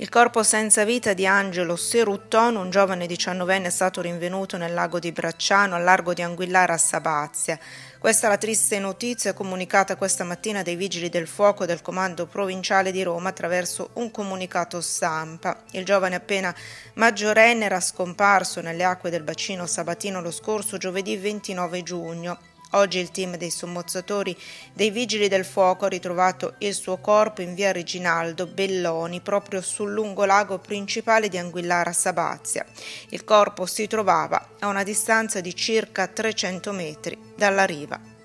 Il corpo senza vita di Angelo Serutton, un giovane diciannovenne, è stato rinvenuto nel lago di Bracciano, al largo di Anguillara a Sabazia. Questa è la triste notizia comunicata questa mattina dai Vigili del Fuoco del Comando Provinciale di Roma attraverso un comunicato stampa. Il giovane appena maggiorenne era scomparso nelle acque del bacino sabatino lo scorso giovedì 29 giugno. Oggi il team dei sommozzatori dei Vigili del Fuoco ha ritrovato il suo corpo in via Reginaldo Belloni, proprio sul lungolago principale di Anguillara Sabazia. Il corpo si trovava a una distanza di circa 300 metri dalla riva.